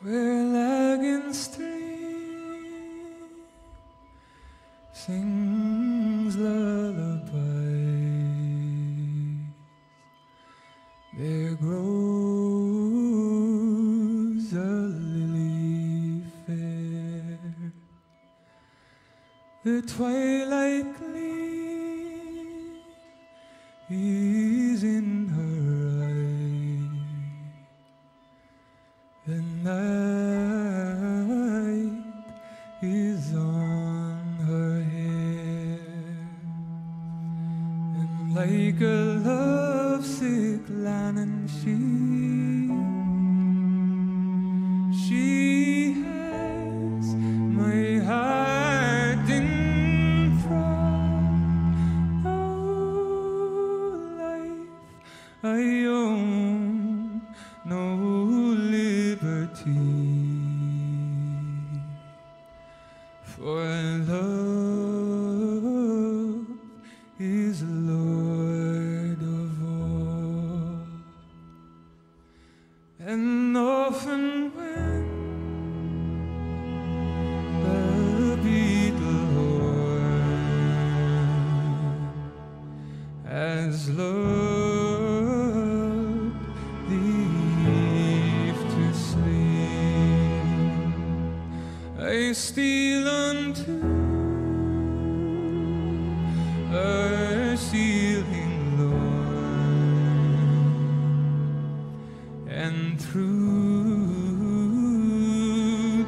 where Lagan stream sings lullabies. There grows a lily fair. The twilight gleam is in is on her hair, and like a lovesick lion, she she has my heart in thrall. Oh, life I own For love is Lord of all. And steal unto a shieling lord, and through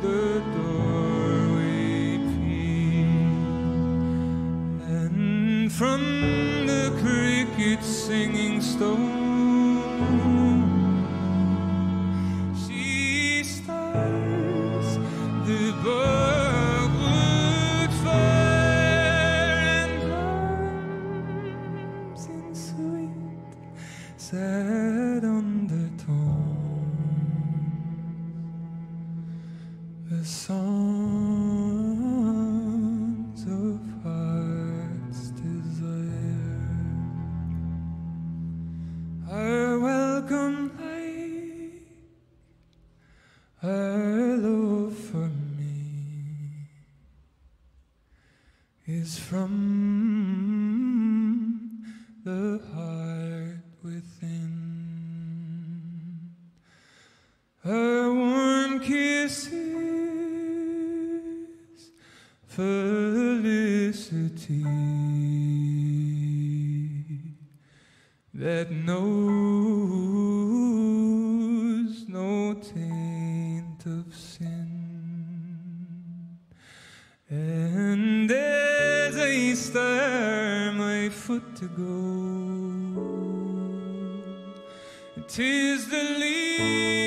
the doorway and from the cricket singing stone. Undertones. The songs of heart's desire our welcome light, our love for me is from the heart felicity that knows no taint of sin. And as I stir my foot to go, 'tis the lead